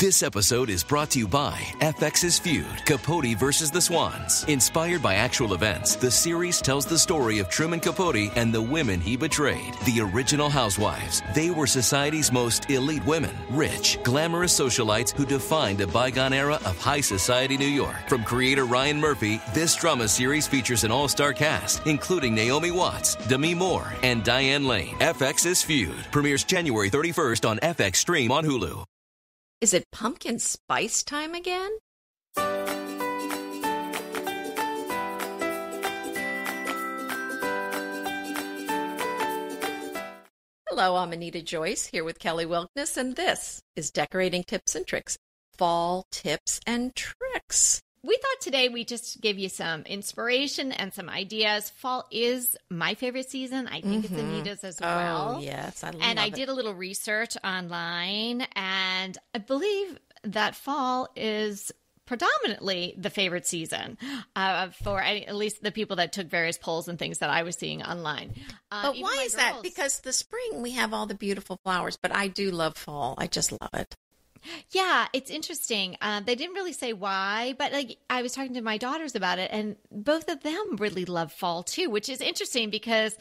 This episode is brought to you by FX's Feud Capote versus the Swans. Inspired by actual events, the series tells the story of Truman Capote and the women he betrayed. The original housewives. They were society's most elite women, rich, glamorous socialites who defined a bygone era of high society New York. From creator Ryan Murphy, this drama series features an all star cast, including Naomi Watts, Demi Moore, and Diane Lane. FX's Feud premieres January 31st on FX Stream on Hulu. Is it pumpkin spice time again? Hello, I'm Anita Joyce here with Kelly Wilkness, and this is Decorating Tips and Tricks Fall Tips and Tricks. We thought today we just give you some inspiration and some ideas. Fall is my favorite season. I think it's Anita's as well. Oh, yes, I love it. and I it. did a little research online, and I believe that fall is predominantly the favorite season uh, for any, at least the people that took various polls and things that I was seeing online. Uh, But why is that? Because the spring we have all the beautiful flowers, but I do love fall. I just love it. Yeah, it's interesting. Uh, they didn't really say why, but like I was talking to my daughters about it, and both of them really love fall too, which is interesting because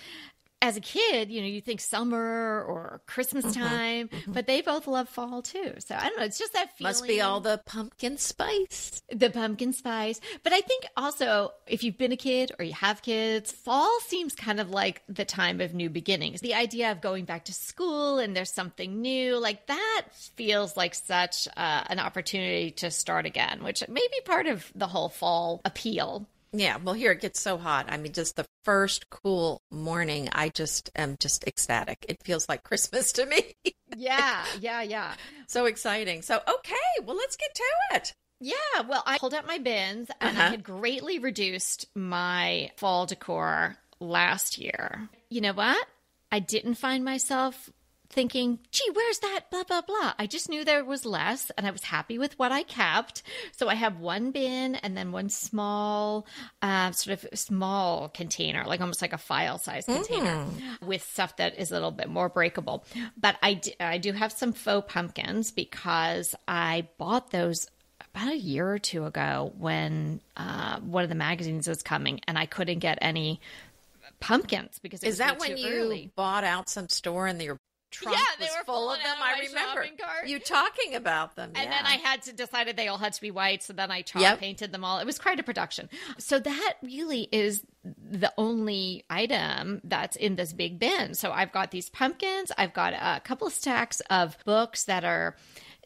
as a kid, you know, you think summer or Christmas Mm-hmm, time, but they both love fall too. So I don't know. It's just that feeling. Must be all the pumpkin spice. the pumpkin spice. But I think also, if you've been a kid or you have kids, fall seems kind of like the time of new beginnings. The idea of going back to school and there's something new, like that feels like such uh, an opportunity to start again, which may be part of the whole fall appeal. Yeah, well, here it gets so hot. I mean, just the first cool morning, I just am just ecstatic. It feels like Christmas to me. Yeah, yeah, yeah. so exciting. So, okay, well, let's get to it. Yeah, well, I pulled out my bins and I Uh-huh. had greatly reduced my fall decor last year. You know what? I didn't find myself thinking, gee, where's that? Blah, blah, blah. I just knew there was less and I was happy with what I kept. So I have one bin and then one small, uh, sort of small container, like almost like a file size container with stuff that is a little bit more breakable. But I, d- I do have some faux pumpkins because I bought those about a year or two ago when uh, one of the magazines was coming and I couldn't get any pumpkins because it Is was that when you early. bought out some store and your trunk Yeah, they were full of them? I remember you talking about them. And yeah. then I had to decided they all had to be white, so then I chalk Yep. painted them all. It was quite a production. So that really is the only item that's in this big bin. So I've got these pumpkins. I've got a couple of stacks of books that are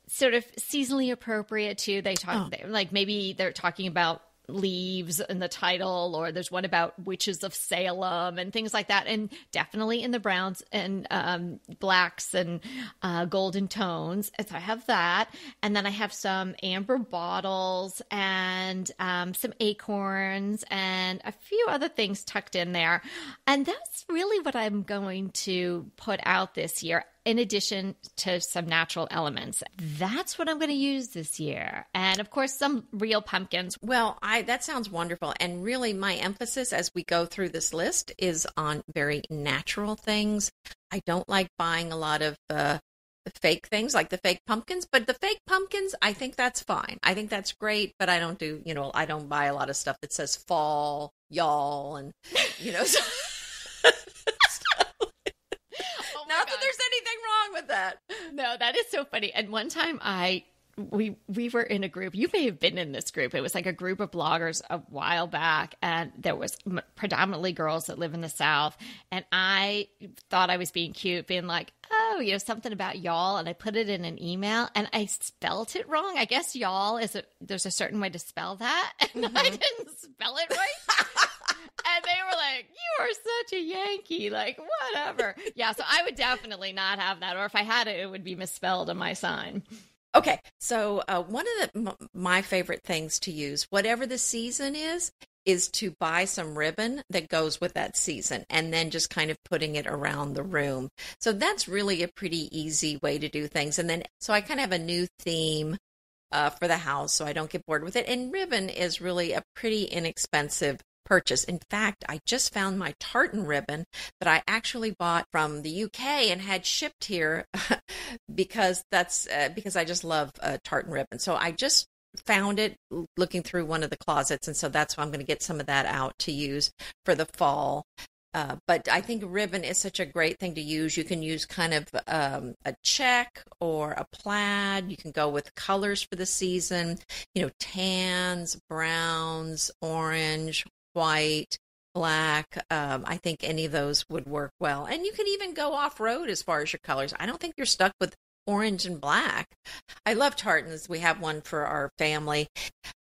sort of seasonally appropriate too. They talk oh. they, like maybe they're talking about leaves in the title or there's one about witches of salem and things like that. And definitely in the browns and um, blacks and uh, golden tones so i have that. And then i have some amber bottles and um, some acorns and a few other things tucked in there. And that's really what i'm going to put out this year in addition to some natural elements. That's what I'm going to use this year. And of course, some real pumpkins. Well, I that sounds wonderful. And really my emphasis as we go through this list is on very natural things. I don't like buying a lot of uh fake things like the fake pumpkins, but the fake pumpkins, I think that's fine. I think that's great, but I don't do, you know, I don't buy a lot of stuff that says fall, y'all and you know, so, Oh my not that God. there's anything wrong with that. No, that is so funny. And one time I we we were in a group. You may have been in this group. It was like a group of bloggers a while back, and there was predominantly girls that live in the South. And I thought I was being cute, being like, "Oh, you know, something about y'all," and I put it in an email, and I spelt it wrong. I guess y'all is a there's a certain way to spell that, and I mm-hmm. didn't spell it right. And they were like, "You are such a Yankee!" Like, whatever. Yeah, so I would definitely not have that, or if I had it, it would be misspelled on my sign. Okay, so uh, one of the, m- my favorite things to use, whatever the season is, is to buy some ribbon that goes with that season and then just kind of putting it around the room. So that's really a pretty easy way to do things. And then, so I kind of have a new theme uh, for the house so I don't get bored with it. And ribbon is really a pretty inexpensive purchase. In fact, I just found my tartan ribbon that I actually bought from the UK and had shipped here because that's uh, because I just love uh, tartan ribbon. So I just found it looking through one of the closets and so that's why I'm going to get some of that out to use for the fall. Uh, but I think ribbon is such a great thing to use. You can use kind of um, a check or a plaid. You can go with colors for the season, you know, tans, browns, orange, white, black. Um, I think any of those would work well. And you can even go off road as far as your colors. I don't think you're stuck with orange and black. I love tartans. We have one for our family,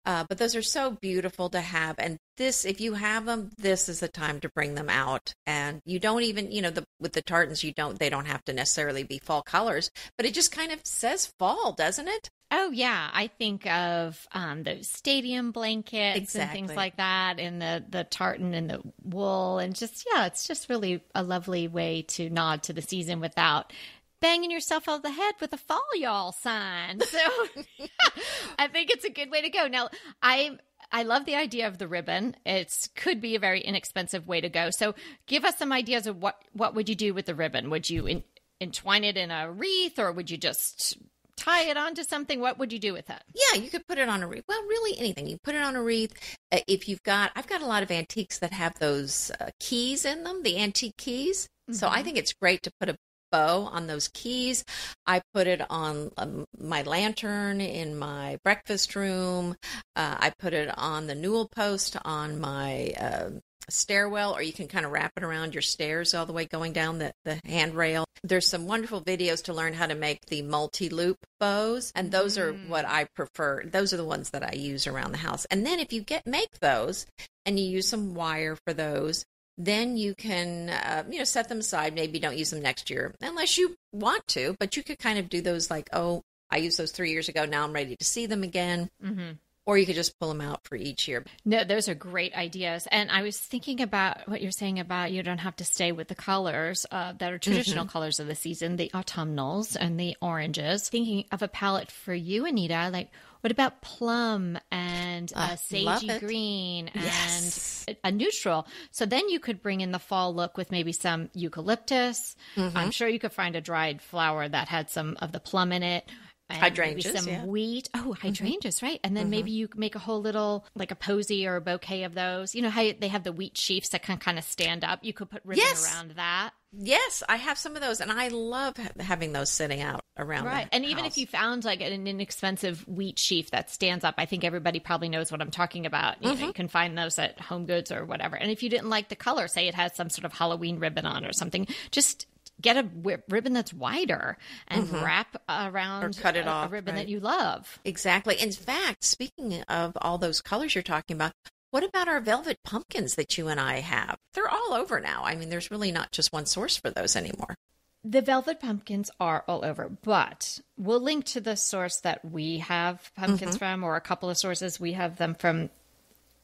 uh, but those are so beautiful to have. And this, if you have them, this is the time to bring them out. And you don't even, you know, the, with the tartans, you don't, they don't have to necessarily be fall colors, but it just kind of says fall, doesn't it? Oh yeah, I think of um, those stadium blankets exactly. and things like that, and the the tartan and the wool, and just yeah, it's just really a lovely way to nod to the season without banging yourself on the head with a fall y'all sign. So I think it's a good way to go. Now, I I love the idea of the ribbon. It could be a very inexpensive way to go. So give us some ideas of what what would you do with the ribbon? Would you in, entwine it in a wreath or would you just tie it onto something what would you do with it yeah you could put it on a wreath well really anything you put it on a wreath uh, if you've got i've got a lot of antiques that have those uh, keys in them the antique keys mm-hmm. so i mm-hmm. think it's great to put a bow on those keys. I put it on um, my lantern in my breakfast room. Uh, I put it on the newel post on my uh, stairwell, or you can kind of wrap it around your stairs all the way going down the, the handrail. There's some wonderful videos to learn how to make the multi loop bows, and those are mm. what I prefer. Those are the ones that I use around the house. And then if you get make those and you use some wire for those, then you can uh, you know set them aside maybe don't use them next year unless you want to but you could kind of do those like oh i used those three years ago now i'm ready to see them again mm-hmm. Or you could just pull them out for each year no those are great ideas and i was thinking about what you're saying about you don't have to stay with the colors uh, that are traditional mm-hmm. colors of the season the autumnals and the oranges thinking of a palette for you anita like what about plum and uh, uh sagey green and yes. a neutral? So then you could bring in the fall look with maybe some eucalyptus. Mm-hmm. I'm sure you could find a dried flower that had some of the plum in it hydrangeas, some yeah. wheat. Oh, mm-hmm. hydrangeas, mm-hmm. right? And then mm-hmm. maybe you make a whole little like a posy or a bouquet of those. You know how they have the wheat sheafs that can kind of stand up. You could put ribbon yes. around that. Yes, I have some of those, and I love having those sitting out around. Right, and even if you found like an inexpensive wheat sheaf that stands up, I think everybody probably knows what I'm talking about. You, mm-hmm. know, you can find those at Home Goods or whatever. And if you didn't like the color, say it has some sort of Halloween ribbon on or something, just get a ribbon that's wider and mm-hmm. wrap around or cut it a, off, a ribbon right. that you love. Exactly. In fact, speaking of all those colors you're talking about, what about our velvet pumpkins that you and I have? They're all over now. I mean, there's really not just one source for those anymore. The velvet pumpkins are all over, but we'll link to the source that we have pumpkins mm-hmm. from, or a couple of sources. We have them from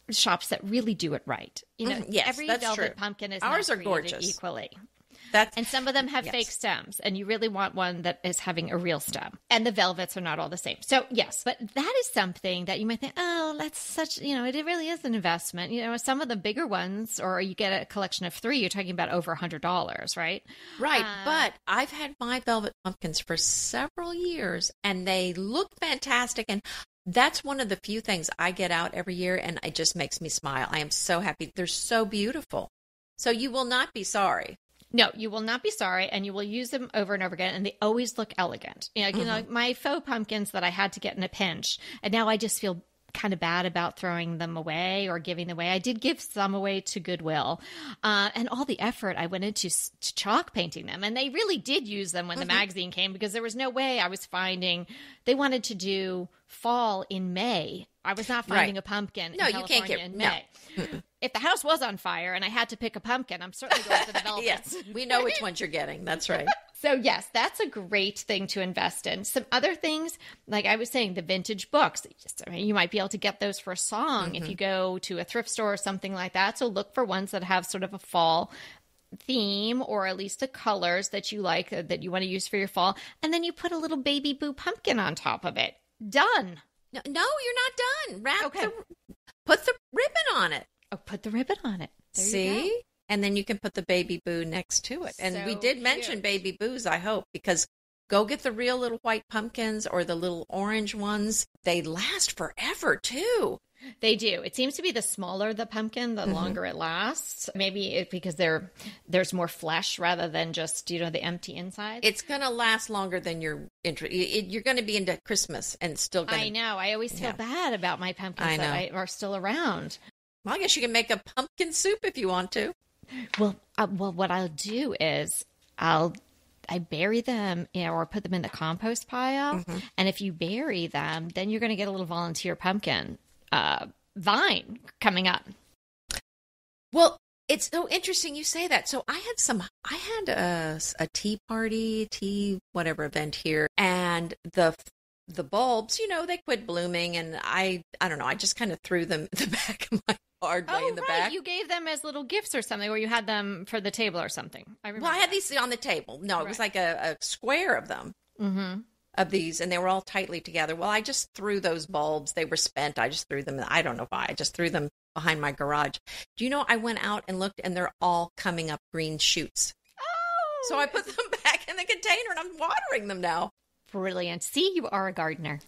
shops that really do it right. You know, mm-hmm. yes, every velvet true. pumpkin is ours are gorgeous equally. That's and some of them have yes. fake stems, and you really want one that is having a real stem. And the velvets are not all the same. So yes, but that is something that you might think, oh, that's such you know, it really is an investment. You know, some of the bigger ones, or you get a collection of three, you're talking about over a hundred dollars, right? Right. Uh, but I've had my velvet pumpkins for several years, and they look fantastic, and that's one of the few things I get out every year and it just makes me smile. I am so happy. They're so beautiful. So you will not be sorry. No, you will not be sorry, and you will use them over and over again, and they always look elegant. You know, mm-hmm. you know, my faux pumpkins that I had to get in a pinch, and now I just feel kind of bad about throwing them away or giving them away. I did give some away to Goodwill, uh, and all the effort I went into to chalk painting them, and they really did use them when mm-hmm. the magazine came because there was no way I was finding they wanted to do fall in May. I was not finding right. a pumpkin. No, you can't get in May. No. If the house was on fire and I had to pick a pumpkin, I'm certainly going to develop. yes, we know which ones you're getting. That's right. so yes, that's a great thing to invest in. Some other things, like I was saying, the vintage books. I mean, you might be able to get those for a song mm-hmm. if you go to a thrift store or something like that. So look for ones that have sort of a fall theme or at least the colors that you like uh, that you want to use for your fall and then you put a little baby boo pumpkin on top of it done no, no you're not done wrap okay. the put the ribbon on it Oh, put the ribbon on it. There you See? go. And then you can put the baby boo next to it. And we did mention cute. baby boos, I hope, because go get the real little white pumpkins or the little orange ones. They last forever too. They do. It seems to be the smaller the pumpkin, Mm-hmm. the longer it lasts. Maybe it, because there there's more flesh rather than just you know the empty inside. It's going to last longer than your interest. You're going to be into Christmas and still going to. I know. I always feel Yeah. bad about my pumpkins that. I, are still around. Well, I guess you can make a pumpkin soup if you want to. Well, uh, well, what I'll do is I'll I bury them you know, or put them in the compost pile. Mm-hmm. And if you bury them, then you're going to get a little volunteer pumpkin uh, vine coming up. Well, it's so interesting you say that. So I had some, I had a, a tea party, tea whatever event here, and the the bulbs, you know, they quit blooming, and I, I don't know, I just kind of threw them in the back of my yard, way Oh, in the right. back. You gave them as little gifts or something, or you had them for the table or something. I remember. well, I had these on the table. No, it was like a, a square of them. Mm-hmm. Of these, and they were all tightly together. Well, I just threw those bulbs. They were spent. I just threw them. I don't know why. I just threw them behind my garage. Do you know? I went out and looked, and they're all coming up green shoots. Oh, So I put them back in the container and I'm watering them now. Brilliant. See, you are a gardener.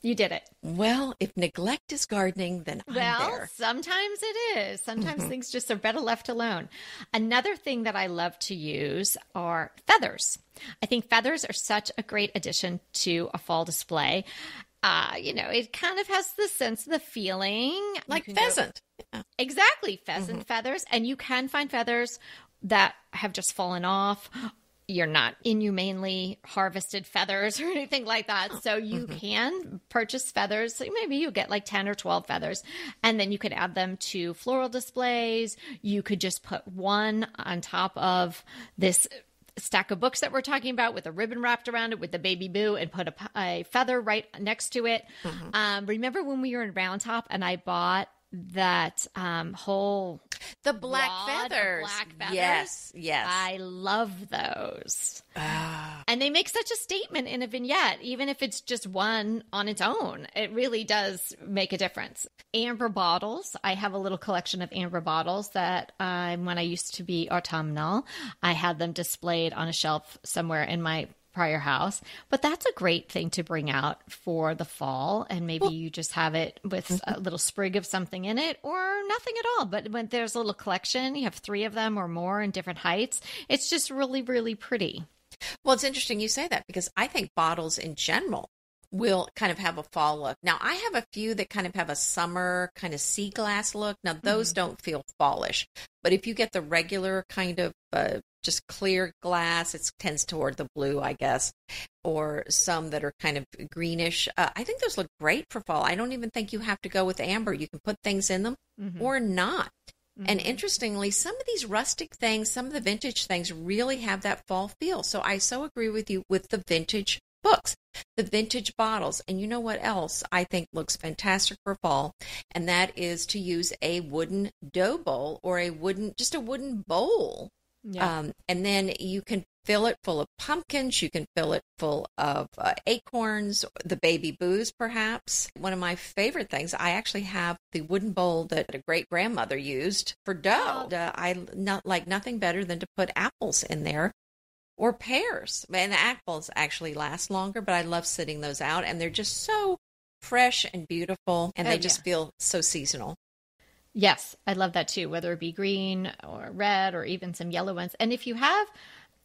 You did it. Well, if neglect is gardening, then I'm Well, sometimes it is. Sometimes things just are better left alone. Another thing that I love to use are feathers. I think feathers are such a great addition to a fall display. Uh, you know, it kind of has the sense of the feeling Like go- pheasant. Yeah. Exactly, pheasant feathers. And you can find feathers that have just fallen off. You're not inhumanely harvested feathers or anything like that. So you can purchase feathers. So maybe you get like 10 or 12 feathers, and then you could add them to floral displays. You could just put one on top of this stack of books that we're talking about with a ribbon wrapped around it with the baby boo and put a feather right next to it. Um, remember when we were in Round Top and I bought that um, whole The black feathers. black feathers? Yes, yes. I love those. Ah. And they make such a statement in a vignette, even if it's just one on its own. It really does make a difference. Amber bottles. I have a little collection of amber bottles that um, when I used to be autumnal, I had them displayed on a shelf somewhere in my prior house. But that's a great thing to bring out for the fall. And maybe you just have it with mm-hmm. a little sprig of something in it or nothing at all. But when there's a little collection, you have three of them or more in different heights, it's just really, really pretty. Well, it's interesting you say that because I think bottles in general will kind of have a fall look. Now, I have a few that kind of have a summer kind of sea glass look. Now, those don't feel fallish, but if you get the regular kind of uh, just clear glass, it tends toward the blue, I guess, or some that are kind of greenish. Uh, I think those look great for fall. I don't even think you have to go with amber. You can put things in them or not. And interestingly, some of these rustic things, some of the vintage things really have that fall feel. So I so agree with you with the vintage books, the vintage bottles. And you know what else I think looks fantastic for fall? And that is to use a wooden dough bowl or a wooden, just a wooden bowl. Um, and then you can fill it full of pumpkins. You can fill it full of uh, acorns, the baby boos, perhaps. One of my favorite things, I actually have the wooden bowl that a great grandmother used for dough. Uh, I not like nothing better than to put apples in there or pears. And the apples actually last longer, but I love sitting those out, and they're just so fresh and beautiful, and Oh, they just yeah. feel so seasonal. Yes, I love that too, whether it be green or red or even some yellow ones. And if you have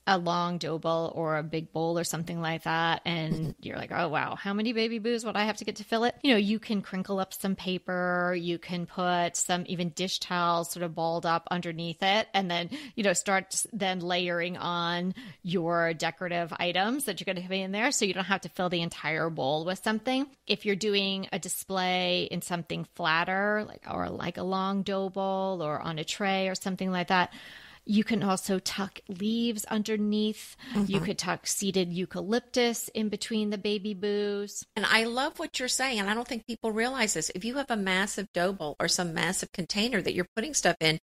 a long dough bowl or a big bowl or something like that, and mm-hmm. you're like, oh wow, how many baby boos would I have to get to fill it? You know, you can crinkle up some paper, you can put some even dish towels sort of balled up underneath it, and then, you know, start then layering on your decorative items that you're going to have in there so you don't have to fill the entire bowl with something. If you're doing a display in something flatter, like or like a long dough bowl or on a tray or something like that, you can also tuck leaves underneath. You mm-hmm. could tuck seeded eucalyptus in between the baby boos. And I love what you're saying, and I don't think people realize this. If you have a massive dough bowl or some massive container that you're putting stuff in,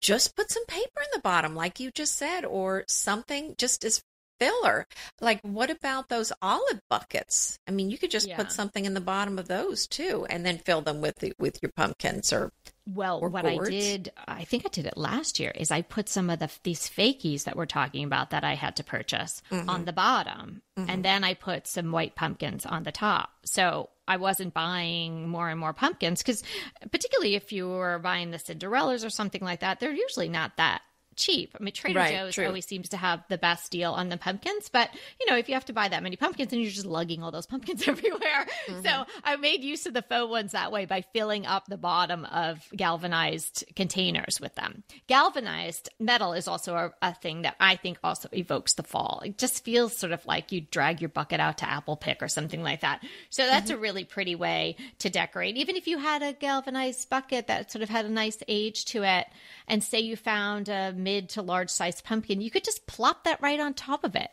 just put some paper in the bottom, like you just said, or something just as filler. Like, what about those olive buckets? I mean, you could just Yeah. put something in the bottom of those too, and then fill them with the, with your pumpkins or Well, or what gourds. I did, I think I did it last year, is I put some of the these fakies that we're talking about that I had to purchase Mm-hmm. on the bottom, and then I put some white pumpkins on the top. So I wasn't buying more and more pumpkins because, particularly if you were buying the Cinderellas or something like that, they're usually not that cheap. I mean, Trader Right, Joe's true. always seems to have the best deal on the pumpkins, but you know, if you have to buy that many pumpkins, then you're just lugging all those pumpkins everywhere. Mm-hmm. So I made use of the faux ones that way by filling up the bottom of galvanized containers with them. Galvanized metal is also a, a thing that I think also evokes the fall. It just feels sort of like you drag your bucket out to apple pick or something like that. So that's Mm-hmm. a really pretty way to decorate. Even if you had a galvanized bucket that sort of had a nice age to it, and say you found a mid to large sized pumpkin, you could just plop that right on top of it.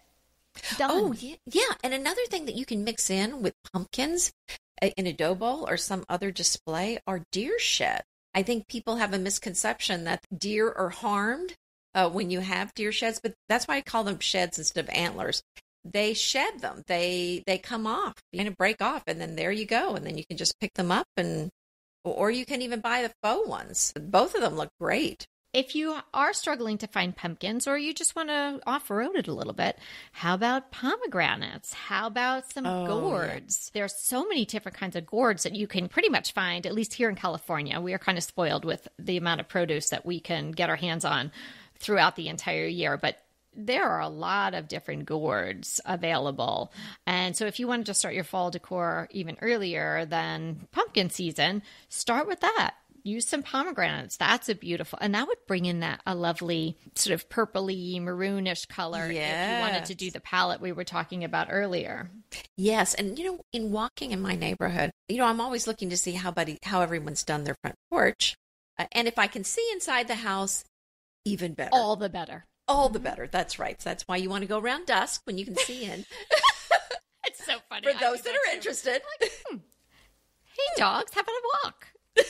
Done. Oh, yeah. And another thing that you can mix in with pumpkins uh, in a dough bowl or some other display are deer shed. I think people have a misconception that deer are harmed uh, when you have deer sheds, but that's why I call them sheds instead of antlers. They shed them. They they come off, of break off, and then there you go. And then you can just pick them up, and or you can even buy the faux ones. Both of them look great. If you are struggling to find pumpkins or you just want to off road it a little bit, how about pomegranates? How about some Oh, yeah. gourds? There's so many different kinds of gourds that you can pretty much find, at least here in California. We are kind of spoiled with the amount of produce that we can get our hands on throughout the entire year. But there are a lot of different gourds available. And so if you want to just start your fall decor even earlier than pumpkin season, start with that. Use some pomegranates. That's a beautiful, and that would bring in that a lovely sort of purpley maroonish color. If you wanted to do the palette we were talking about earlier. Yes, and you know, in walking in my neighborhood, you know, I'm always looking to see how buddy how everyone's done their front porch, uh, and if I can see inside the house, even better. All the better. All the better. That's right. So that's why you want to go around dusk when you can see in. It's so funny. For I those do that are too. interested, Hey, dogs, having a walk.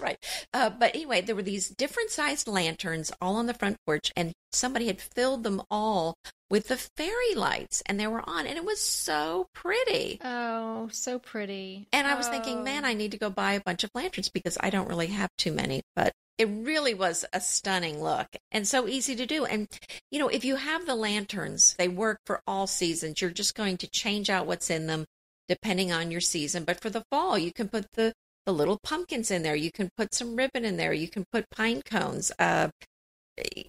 that's right. Uh, but anyway, there were these different sized lanterns all on the front porch, and somebody had filled them all with the fairy lights, and they were on, and it was so pretty. Oh, so pretty. And I was thinking, Oh. man, I need to go buy a bunch of lanterns because I don't really have too many. But it really was a stunning look and so easy to do. And, you know, if you have the lanterns, they work for all seasons. You're just going to change out what's in them depending on your season. But for the fall, you can put the, the little pumpkins in there. You can put some ribbon in there. You can put pine cones. Uh,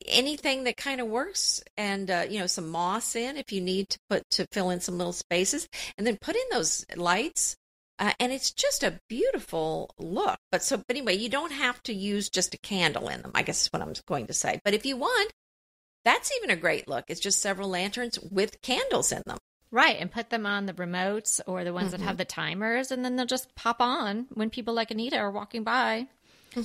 anything that kind of works and uh, you know some moss in if you need to put to fill in some little spaces and then put in those lights uh, and it's just a beautiful look but so but anyway you don't have to use just a candle in them i guess is what i'm going to say but if you want that's even a great look it's just several lanterns with candles in them Right, and put them on the remotes or the ones that have the timers, and then they'll just pop on when people like Anita are walking by,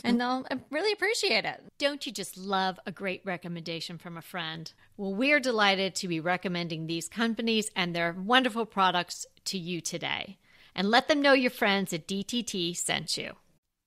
and they'll uh, really appreciate it. Don't you just love a great recommendation from a friend? Well, we're delighted to be recommending these companies and their wonderful products to you today. And let them know your friends at DTT sent you.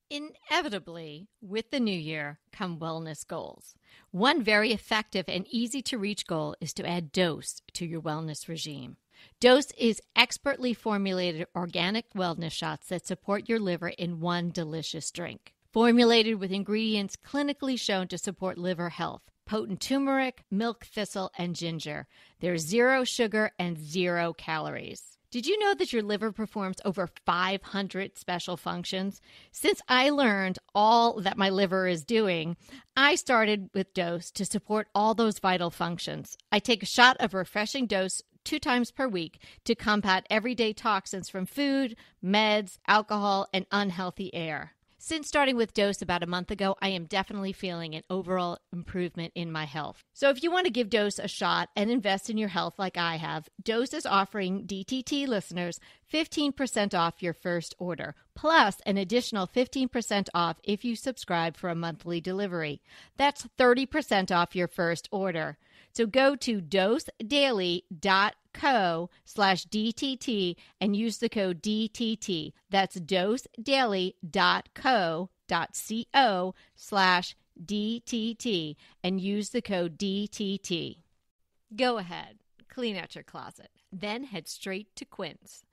Inevitably, with the new year come wellness goals. One very effective and easy to reach goal is to add dose to your wellness regime. Dose is expertly formulated organic wellness shots that support your liver in one delicious drink. Formulated with ingredients clinically shown to support liver health potent turmeric, milk thistle, and ginger. There's zero sugar and zero calories. Did you know that your liver performs over 500 special functions? Since I learned all that my liver is doing, I started with Dose to support all those vital functions. I take a shot of refreshing dose two times per week to combat everyday toxins from food, meds, alcohol, and unhealthy air. Since starting with Dose about a month ago, I am definitely feeling an overall improvement in my health. So if you want to give Dose a shot and invest in your health like I have, Dose is offering DTT listeners 15% off your first order, plus an additional 15% off if you subscribe for a monthly delivery. That's 30% off your first order. So go to dosedaily.co slash DTT and use the code DTT. That's dosedaily.co.co slash DTT and use the code DTT. Go ahead, clean out your closet. Then head straight to Quince.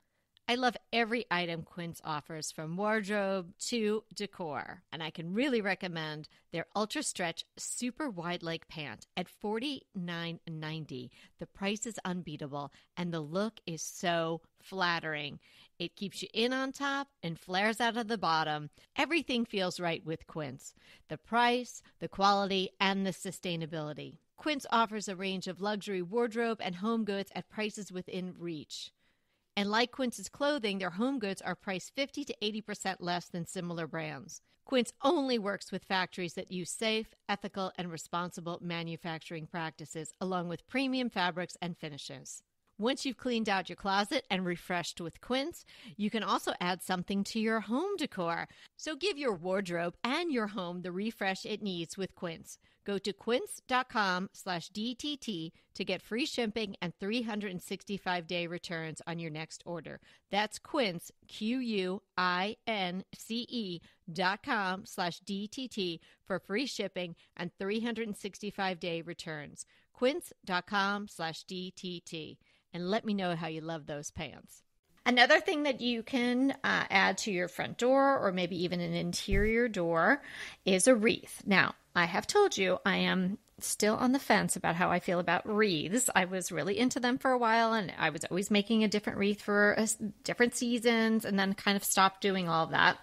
I love every item Quince offers from wardrobe to decor, and I can really recommend their ultra stretch super wide leg pant at $49.90. The price is unbeatable and the look is so flattering. It keeps you in on top and flares out of the bottom. Everything feels right with Quince. The price, the quality, and the sustainability. Quince offers a range of luxury wardrobe and home goods at prices within reach. And like Quince's clothing, their home goods are priced 50 to 80% less than similar brands. Quince only works with factories that use safe, ethical, and responsible manufacturing practices, along with premium fabrics and finishes. Once you've cleaned out your closet and refreshed with Quince, you can also add something to your home decor. So give your wardrobe and your home the refresh it needs with Quince. Go to quince.com slash DTT to get free shipping and 365-day returns on your next order. That's quince, Q-U-I-N-C-E dot com slash DTT for free shipping and 365-day returns. quince.com slash DTT. And let me know how you love those pants. Another thing that you can uh, add to your front door or maybe even an interior door is a wreath. Now, I have told you I am still on the fence about how I feel about wreaths. I was really into them for a while and I was always making a different wreath for a, different seasons and then kind of stopped doing all of that.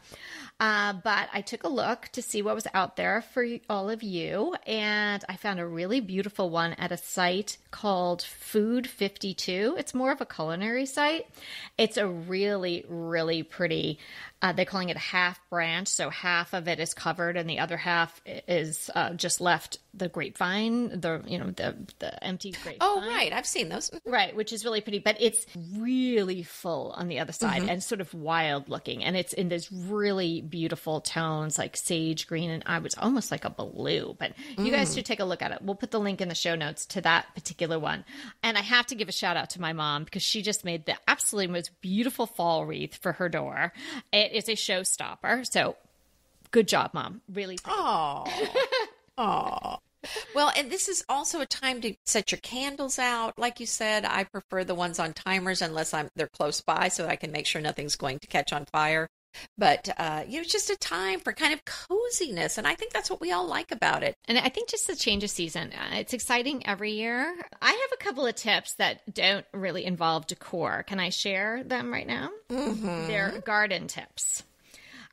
Uh, but I took a look to see what was out there for all of you, and I found a really beautiful one at a site called Food 52. It's more of a culinary site. It's a really, really pretty. Uh, they're calling it a half branch, so half of it is covered, and the other half is uh, just left the grapevine, the you know the the empty grapevine. Oh, right, I've seen those. Right, which is really pretty, but it's really full on the other side mm-hmm. and sort of wild looking, and it's in this really beautiful tones like sage green, and I was almost like a blue. But you mm. guys should take a look at it. We'll put the link in the show notes to that particular one. And I have to give a shout out to my mom because she just made the absolutely most beautiful fall wreath for her door. It is a showstopper. So good job, mom. Really. Oh. Oh. Well, and this is also a time to set your candles out. Like you said, I prefer the ones on timers unless I'm they're close by so I can make sure nothing's going to catch on fire. But uh, you know, it's just a time for kind of coziness, and I think that's what we all like about it. And I think just the change of season, uh, it's exciting every year. I have a couple of tips that don't really involve decor. Can I share them right now? Mm-hmm. They're garden tips.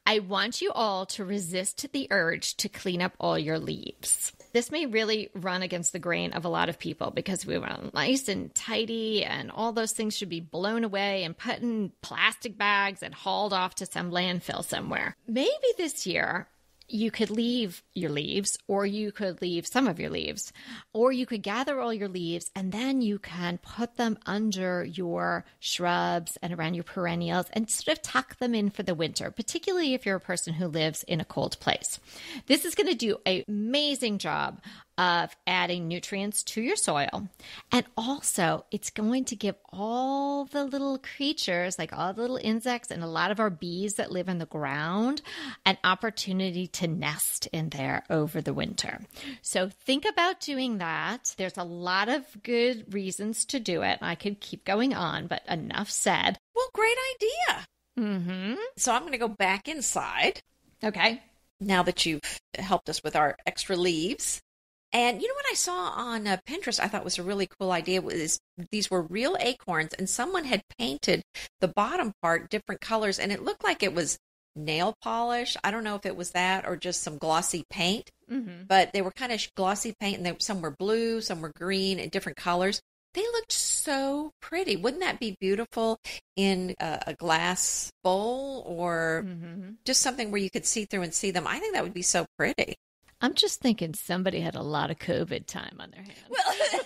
I want you all to resist the urge to clean up all your leaves. This may really run against the grain of a lot of people because we want nice and tidy, and all those things should be blown away and put in plastic bags and hauled off to some landfill somewhere. Maybe this year you could leave your leaves, or you could leave some of your leaves, or you could gather all your leaves and then you can put them under your shrubs and around your perennials and sort of tuck them in for the winter, particularly if you're a person who lives in a cold place. This is going to do an amazing job of adding nutrients to your soil. And also, it's going to give all the little creatures, like all the little insects and a lot of our bees that live in the ground, an opportunity to nest in there over the winter. So think about doing that. There's a lot of good reasons to do it. I could keep going on, but enough said. Well, great idea. Mm-hmm. So I'm going to go back inside. Okay. Now that you've helped us with our extra leaves. And you know what I saw on uh, Pinterest? I thought was a really cool idea. Was these were real acorns, and someone had painted the bottom part different colors, and it looked like it was nail polish. I don't know if it was that or just some glossy paint, mm-hmm. but they were kind of glossy paint, and they, some were blue, some were green, and different colors. They looked so pretty. Wouldn't that be beautiful in a, a glass bowl or mm-hmm. just something where you could see through and see them? I think that would be so pretty. I'm just thinking somebody had a lot of COVID time on their hands. Well,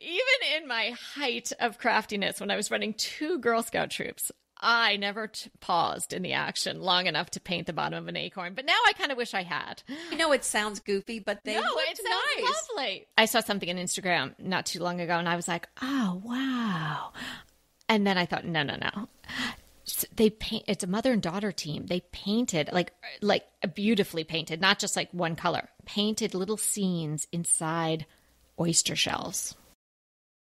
even in my height of craftiness, when I was running two Girl Scout troops, I never t- paused in the action long enough to paint the bottom of an acorn. But now I kind of wish I had. You know, it sounds goofy, but they no, it sounds nice. lovely. I saw something on Instagram not too long ago, and I was like, "Oh wow!" And then I thought, "No, no, no." They paint it's a mother and daughter team they painted like like beautifully painted not just like one color painted little scenes inside oyster shells.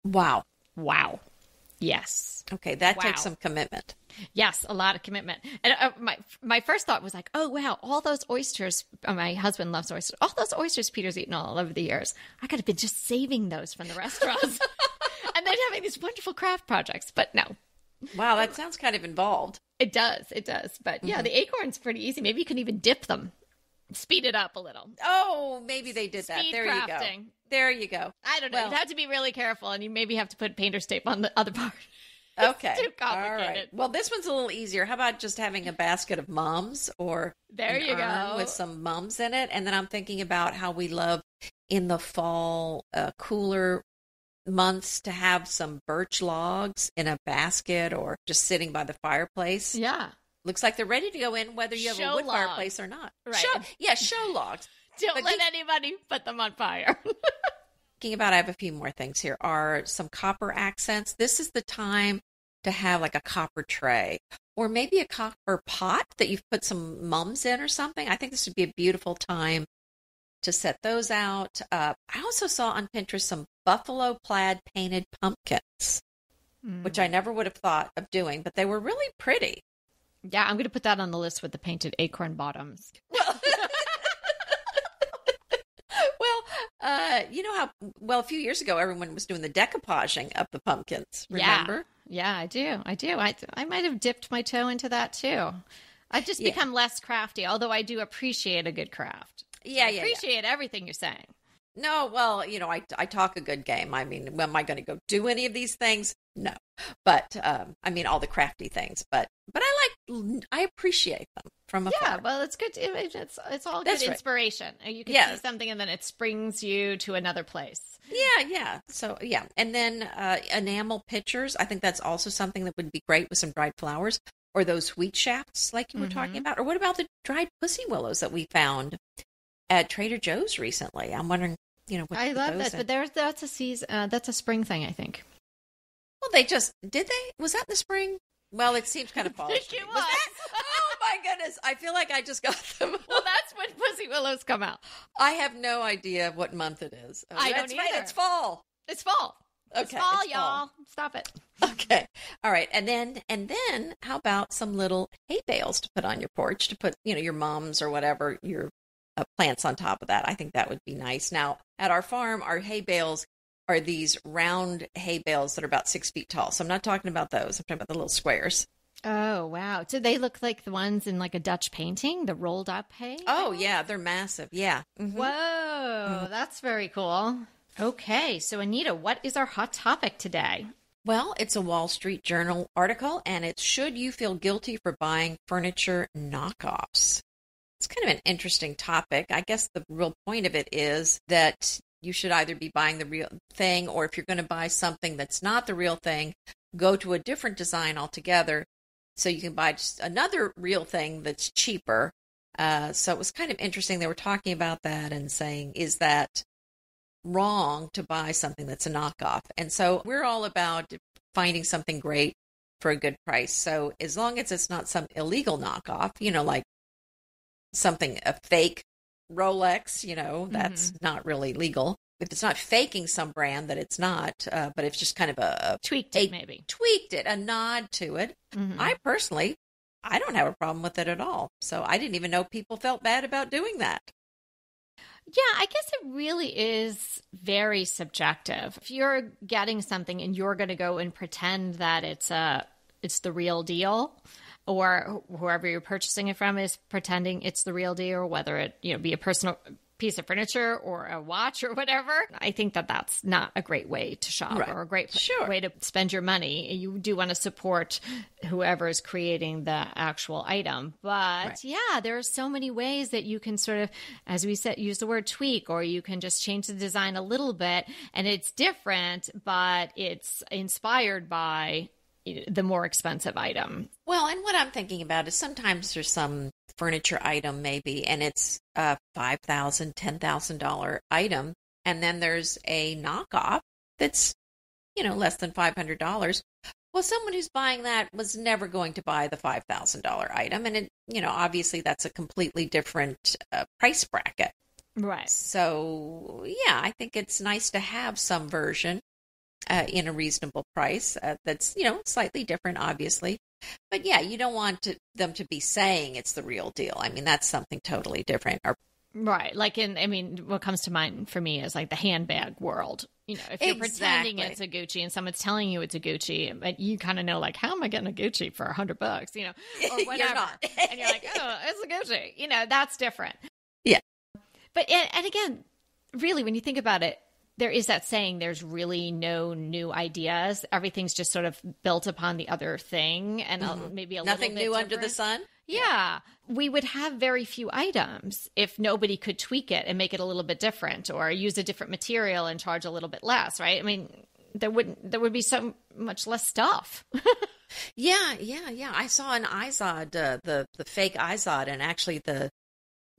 Wow. Wow. Yes. Okay, that Wow. takes some commitment. Yes, a lot of commitment. And uh, my my first thought was like, oh wow, all those oysters. uh, my husband loves oysters. All those oysters Peter's eaten all over the years. I could have been just saving those from the restaurants, and then having these wonderful craft projects. But no, Wow, that sounds kind of involved. it does, it does. But yeah, mm-hmm. the acorn's pretty easy. Maybe you can even dip them, speed it up a little. Oh, maybe they did that. Speed There you go. There you go. I don't know. Well- you have to be really careful, and you maybe have to put painter's tape on the other part. Okay. too complicated. All right. Well, this one's a little easier. How about just having a basket of mums or There you go. with some mums in it? And then I'm thinking about how we love in the fall, cooler months to have some birch logs in a basket or just sitting by the fireplace. Yeah. Looks like they're ready to go in, whether you have Show a wood logs. fireplace or not. Right. Show, yeah, show logs. Don't But let anybody put them on fire. thinking about, I have a few more things here. Are some copper accents. This is the time to have like a copper tray or maybe a copper pot that you've put some mums in or something. I think this would be a beautiful time to set those out. Uh, I also saw on Pinterest some buffalo plaid painted pumpkins, which I never would have thought of doing, but they were really pretty. Yeah, I'm going to put that on the list with the painted acorn bottoms. Well, uh, you know how well a few years ago everyone was doing the decoupaging of the pumpkins. Remember? Yeah, yeah, I do. I do. I I might have dipped my toe into that too. I've just Yeah. become less crafty, although I do appreciate a good craft. Yeah, I yeah, yeah. appreciate everything you're saying. No, well, you know, I I talk a good game. I mean, am I going to go do any of these things? No, but um, I mean, all the crafty things. But but I like I appreciate them from afar. Yeah, well, it's good. It- It's it's all That's good right. inspiration. You can Yes. see something and then it springs you to another place. yeah, yeah. So yeah, and then uh, enamel pictures. I think that's also something that would be great with some dried flowers or those wheat shafts, like you were talking Mhm. about. Or what about the dried pussy willows that we found at Trader Joe's recently? I'm wondering, you know, what I love those this, in. but there's that's a season. Uh, that's a spring thing, I think. Well, they just did they? Was that in the spring? Well, it seems kind of fall. think it was. that? Oh my goodness! I feel like I just got them. Well, that's when pussy willows come out. I have no idea what month it is. Oh, I that's don't right. either. It's fall. It's fall. It's Okay, fall, it's y'all. Stop it. Okay. All right. And then and then how about some little hay bales to put on your porch to put you know your mums or whatever your uh, plants on top of that. I think that would be nice. Now at our farm, our hay bales are these round hay bales that are about six feet tall. So I'm not talking about those. I'm talking about the little squares. Oh wow! So they look like the ones in like a Dutch painting, the rolled up hay. Oh yeah, they're massive. Yeah. Mhm. Whoa, that's very cool. Okay, so Anita, what is our hot topic today? Well, it's a Wall Street Journal article, and it's Should You Feel Guilty for Buying Furniture Knockoffs? It's kind of an interesting topic. I guess the real point of it is that you should either be buying the real thing, or if you're going to buy something that's not the real thing, go to a different design altogether so you can buy just another real thing that's cheaper. Uh, so it was kind of interesting. They were talking about that and saying, is that wrong to buy something that's a knockoff. And so we're all about finding something great for a good price. So as long as it's not some illegal knockoff, you know, like something, a fake Rolex, you know, that's not really legal. If it's not faking some brand that it's not, uh, but it's just kind of a, Tweaked a it, maybe. tweaked it, a nod to it. Mhm. I personally, I don't have a problem with it at all. So I didn't even know people felt bad about doing that. Yeah, I guess it really is very subjective. If you're getting something and you're going to go and pretend that it's a it's the real deal, or whoever you're purchasing it from is pretending it's the real deal, whether it you know be a personal piece of furniture or a watch or whatever, I think that that's not a great way to shop Right. or a great Sure. way to spend your money. You do want to support whoever is creating the actual item. But Right. yeah, there are so many ways that you can sort of, as we said, use the word tweak, or you can just change the design a little bit and it's different, but it's inspired by the more expensive item. Well, and what I'm thinking about is sometimes there's some furniture item maybe, and it's a five thousand, ten thousand dollar item, and then there's a knockoff that's you know less than five hundred dollars. Well, someone who's buying that was never going to buy the five thousand dollar item, and it you know obviously that's a completely different uh, price bracket. Right. So, yeah, I think it's nice to have some version uh, in a reasonable price uh, that's, you know, slightly different, obviously. But yeah, you don't want to, them to be saying it's the real deal. I mean, that's something totally different. Or, Right. Like in, I mean, what comes to mind for me is like the handbag world. You know, if you're pretending it's a Gucci and someone's telling you it's a Gucci, but you kind of know, like, how am I getting a Gucci for a hundred bucks? You know, or You're whatever. not. and you're like, oh, it's a Gucci. You know, that's different. Yeah. But and, and again, really, when you think about it, there is that saying: "There's really no new ideas. Everything's just sort of built upon the other thing, and a- maybe a Mm-hmm. nothing new bit under the sun. Yeah. We would have very few items if nobody could tweak it and make it a little bit different or use a different material and charge a little bit less, right? I mean, there wouldn't there would be so much less stuff. Yeah, yeah, yeah. I saw an Izod, uh, the the fake Izod, and actually the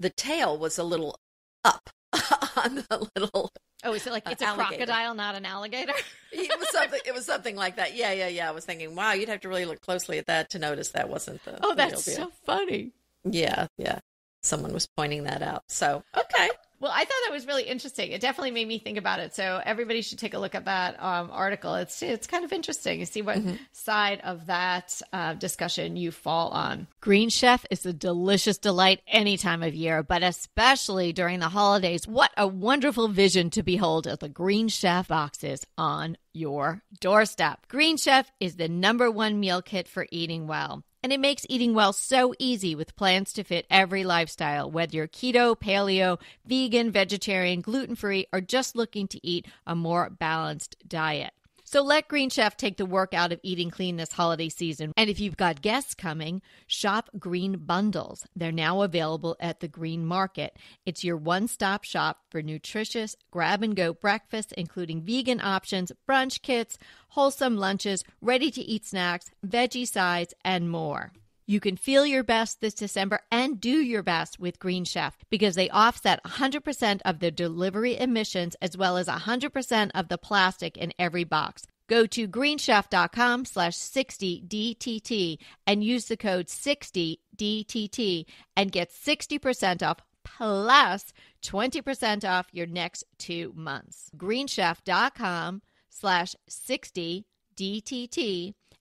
the tail was a little up on the little. Oh, is it like it's a alligator. crocodile, not an alligator? It was something. It was something like that. Yeah, yeah, yeah. I was thinking, wow, you'd have to really look closely at that to notice that wasn't the. oh, that's so funny. Yeah, yeah. Someone was pointing that out. So okay. Well, I thought that was really interesting. It definitely made me think about it. So everybody should take a look at that um, article. It's it's kind of interesting to see what side of that uh, discussion you fall on. Green Chef is a delicious delight any time of year, but especially during the holidays. What a wonderful vision to behold as the Green Chef boxes on your doorstep. Green Chef is the number one meal kit for eating well. And it makes eating well so easy with plans to fit every lifestyle, whether you're keto, paleo, vegan, vegetarian, gluten free, or just looking to eat a more balanced diet. So let Green Chef take the work out of eating clean this holiday season. And if you've got guests coming, shop Green Bundles. They're now available at the Green Market. It's your one stop shop for nutritious grab and go breakfast, including vegan options, brunch kits, wholesome lunches, ready to eat snacks, veggie sides, and more. You can feel your best this December and do your best with Green Chef because they offset 100% of the delivery emissions as well as 100% of the plastic in every box. Go to greenchef.com slash 60DTT and use the code 60DTT and get 60% off plus 20% off your next two months. greenchef.com slash 60DTT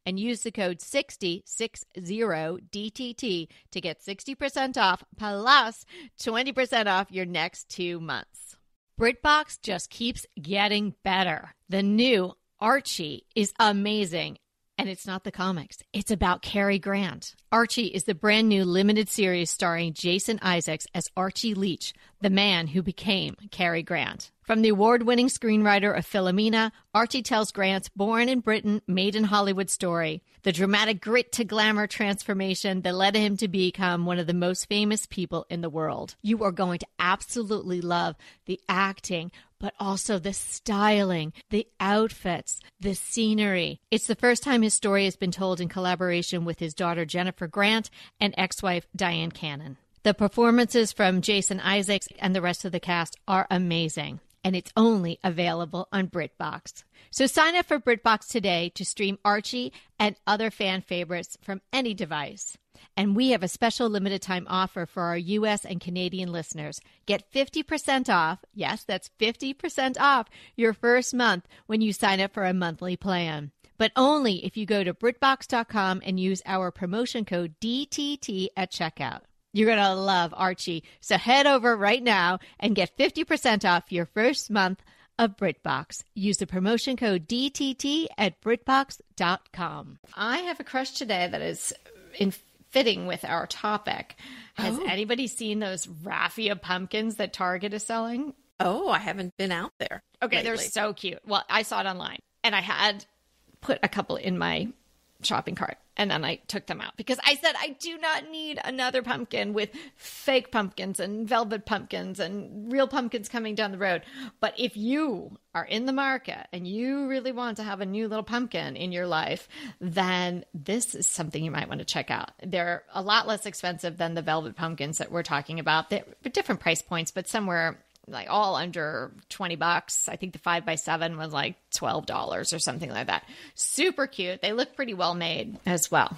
and use the code 6060DTT to get 60% off plus 20% off your next two months. BritBox just keeps getting better. The new Archie is amazing. And it's not the comics. It's about Cary Grant. Archie is the brand new limited series starring Jason Isaacs as Archie Leach, the man who became Cary Grant. From the award winning screenwriter of Philomena, Archie tells Grant's born in Britain, made in Hollywood story, the dramatic grit to glamour transformation that led him to become one of the most famous people in the world. You are going to absolutely love the acting, but also the styling, the outfits, the scenery. It's the first time his story has been told in collaboration with his daughter Jennifer Grant and ex wife Dyan Cannon. The performances from Jason Isaacs and the rest of the cast are amazing, and it's only available on BritBox. So sign up for BritBox today to stream Archie and other fan favorites from any device. And we have a special limited time offer for our US and Canadian listeners. Get 50% off. Yes, that's 50% off your first month when you sign up for a monthly plan. But only if you go to BritBox.com and use our promotion code DTT at checkout. You're going to love Archie. So head over right now and get 50% off your first month of BritBox. Use the promotion code DTT at BritBox.com. I have a crush today that is in fitting with our topic. Has oh. anybody seen those raffia pumpkins that Target is selling? Oh, I haven't been out there. Okay, they're so cute. Well, I saw it online and I had put a couple in my shopping cart and then I took them out because I said I do not need another pumpkin with fake pumpkins and velvet pumpkins and real pumpkins coming down the road. But if you are in the market and you really want to have a new little pumpkin in your life, then this is something you might want to check out. They're a lot less expensive than the velvet pumpkins that we're talking about. They're different price points, but somewhere like all under 20 bucks. I think the 5 by 7 was like $12 or something like that. Super cute. They look pretty well made as well.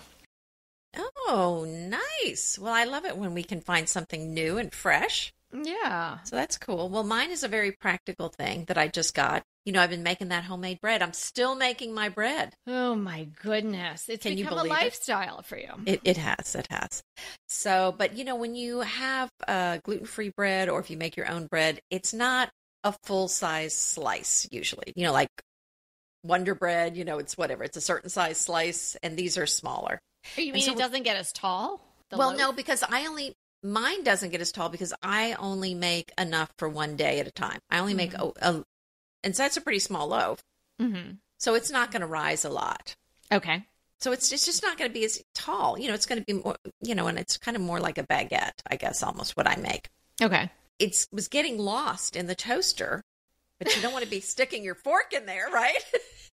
Oh, nice. Well, I love it when we can find something new and fresh. Yeah. So that's cool. Well, mine is a very practical thing that I just got. You know, I've been making that homemade bread. I'm still making my bread. Oh my goodness. It's Can you become a believe it? lifestyle for you. It, it has, it has. So, but you know, when you have uh, gluten free bread or if you make your own bread, it's not a full size slice usually. You know, like Wonder Bread, you know, it's whatever, it's a certain size slice, and these are smaller. you mean so it doesn't get as tall? Well, loaf? no, because I only, mine doesn't get as tall because I only make enough for one day at a time. I only make a, a and so that's a pretty small loaf. Mhm. So it's not going to rise a lot. Okay. So it's it's just not going to be as tall. You know, it's going to be more, you know, and it's kind of more like a baguette, I guess, almost what I make. Okay. It was getting lost in the toaster, but you don't want to be sticking your fork in there, right?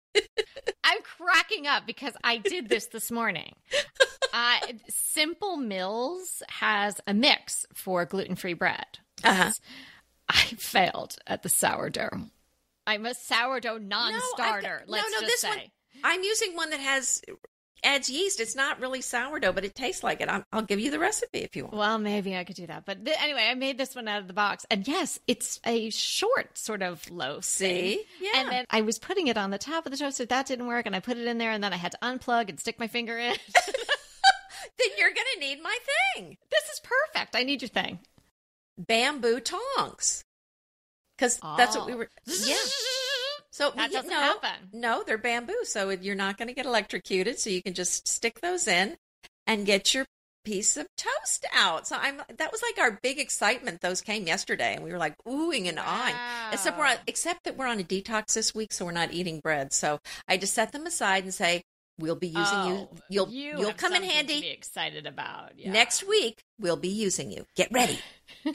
I'm cracking up because I did this this morning. Uh, Simple Mills has a mix for gluten free bread. Uh-huh. I failed at the sourdough. I'm a sourdough non starter. got- let's no, no, just this say. one I'm using one that has adds yeast. It's not really sourdough, but it tastes like it. I'm, I'll give you the recipe if you want. Well, maybe I could do that. But th- anyway, I made this one out of the box. And yes, it's a short sort of loaf. See? thing. Yeah. And then I was putting it on the top of the toaster. That didn't work. And I put it in there. And then I had to unplug and stick my finger in. then you're going to need my thing. this is perfect. I need your thing. Bamboo tongs. Because that's what we Oh. were. Yeah. So That doesn't no, happen. No, they're bamboo, so you're not going to get electrocuted. So you can just stick those in and get your piece of toast out. So I'm that was like our big excitement. Those came yesterday, and we were like oohing and ahhing. Except we're on, except that we're on a detox this week, so we're not eating bread. So I just set them aside and say we'll be using you. Oh, You'll you you'll have come in handy excited about yeah. next week. We'll be using you. Get ready.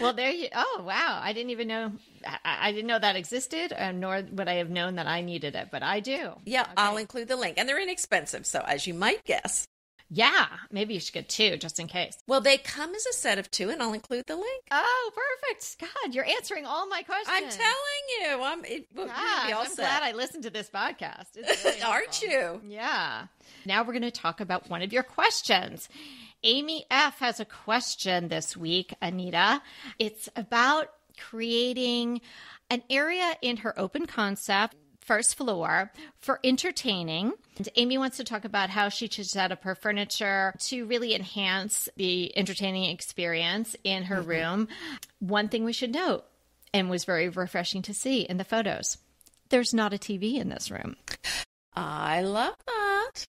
Well, there you. Oh, wow! I didn't even know. I, I didn't know that existed, uh, nor would I have known that I needed it. But I do. Yeah, Okay. I'll include the link, and they're inexpensive. So as you might guess. Yeah, maybe you should get two just in case. Well, they come as a set of two, and I'll include the link. Oh, perfect! God, you're answering all my questions. I'm telling you, I'm. It, we'll, we'll be all I'm set. glad I listened to this podcast. Really Aren't you? Yeah. Now we're going to talk about one of your questions. Amy F has a question this week, Anita. It's about creating an area in her open concept first floor for entertaining. And Amy wants to talk about how she should set up her furniture to really enhance the entertaining experience in her mm-hmm. room. One thing we should note, and was very refreshing to see in the photos, there's not a TV in this room. I love that.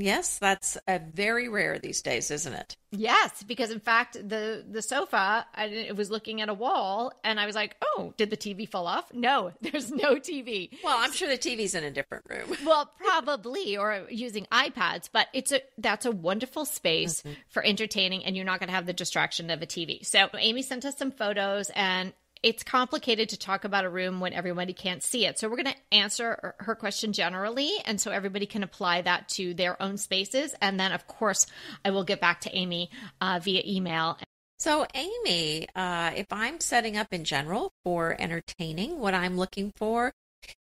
Yes, that's uh, very rare these days, isn't it? Yes, because in fact, the the sofa, I it was looking at a wall, and I was like, "Oh, did the TV fall off?" No, there's no TV. Well, I'm sure the TV's in a different room. Well, probably, or using iPads, but it's a that's a wonderful space for entertaining, and you're not going to have the distraction of a TV. So, Amy sent us some photos, and it's complicated to talk about a room when everybody can't see it. So, we're going to answer her question generally, and so everybody can apply that to their own spaces. And then, of course, I will get back to Amy uh, via email. So, Amy, uh, if I'm setting up in general for entertaining, what I'm looking for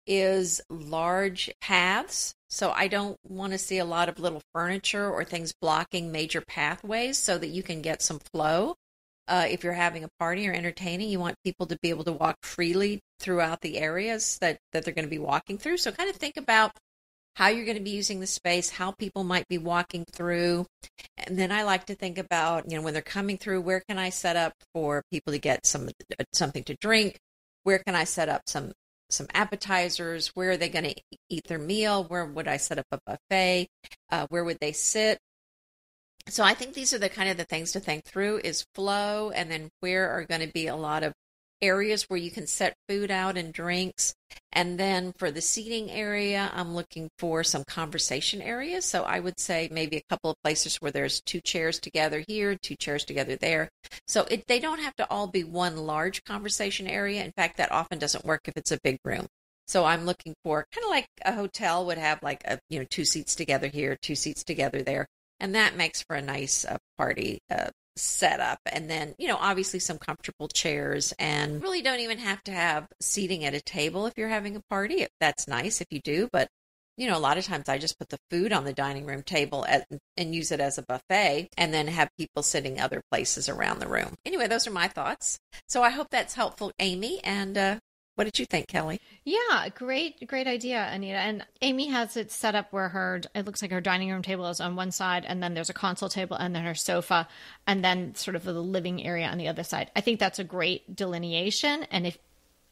is large paths. So, I don't want to see a lot of little furniture or things blocking major pathways so that you can get some flow. Uh, if you're having a party or entertaining, you want people to be able to walk freely throughout the areas that, that they're going to be walking through. So, kind of think about how you're going to be using the space, how people might be walking through. And then I like to think about, you know, when they're coming through, where can I set up for people to get some uh, something to drink? Where can I set up some some appetizers? Where are they going to eat their meal? Where would I set up a buffet? Uh, where would they sit? So I think these are the kind of the things to think through is flow and then where are going to be a lot of areas where you can set food out and drinks. And then for the seating area, I'm looking for some conversation areas. So I would say maybe a couple of places where there's two chairs together here, two chairs together there. So it, they don't have to all be one large conversation area. In fact, that often doesn't work if it's a big room. So I'm looking for kind of like a hotel would have like a you know two seats together here, two seats together there, and that makes for a nice uh, party uh, setup. And then you know obviously some comfortable chairs, and really don't even have to have seating at a table if you're having a party. That's nice if you do, but you know, a lot of times I just put the food on the dining room table at, and use it as a buffet and then have people sitting other places around the room. Anyway, those are my thoughts. So I hope that's helpful, Amy. And uh, what did you think, Kelly? Yeah, great, great idea, Anita. And Amy has it set up where her, it looks like her dining room table is on one side, and then there's a console table, and then her sofa, and then sort of the living area on the other side. I think that's a great delineation. And if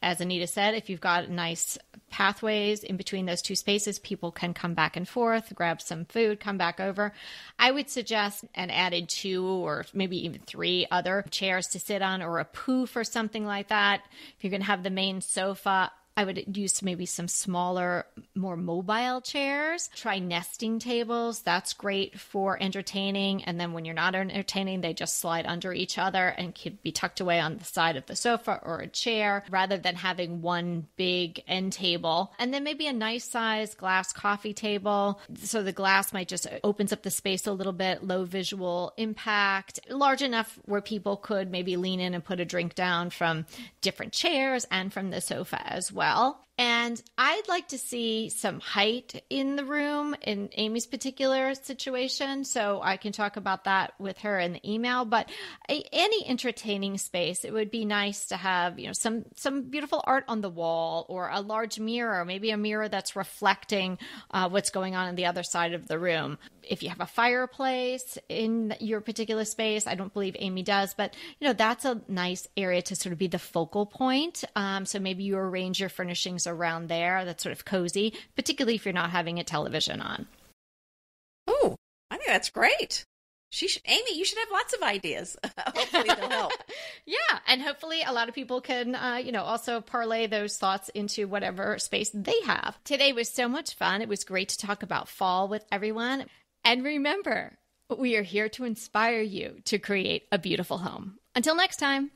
as Anita said, if you've got nice pathways in between those two spaces, people can come back and forth, grab some food, come back over. I would suggest an added two or maybe even three other chairs to sit on or a poof or something like that. If you're going to have the main sofa, I would use maybe some smaller, more mobile chairs. Try nesting tables. That's great for entertaining. And then when you're not entertaining, they just slide under each other and could be tucked away on the side of the sofa or a chair rather than having one big end table. And then maybe a nice size glass coffee table. So the glass might just opens up the space a little bit, low visual impact, large enough where people could maybe lean in and put a drink down from different chairs and from the sofa as well well. And I'd like to see some height in the room in Amy's particular situation. So I can talk about that with her in the email. But a, any entertaining space, it would be nice to have, you know, some, some beautiful art on the wall or a large mirror, maybe a mirror that's reflecting uh, what's going on in the other side of the room. If you have a fireplace in your particular space, I don't believe Amy does, but you know, that's a nice area to sort of be the focal point. Um, so maybe you arrange your furnishings things around there that's sort of cozy, particularly if you're not having a television on. Oh, I think that's great. She should, Amy, you should have lots of ideas. hopefully they'll help. yeah, and hopefully a lot of people can, uh, you know, also parlay those thoughts into whatever space they have. Today was so much fun. It was great to talk about fall with everyone. And remember, we are here to inspire you to create a beautiful home. Until next time.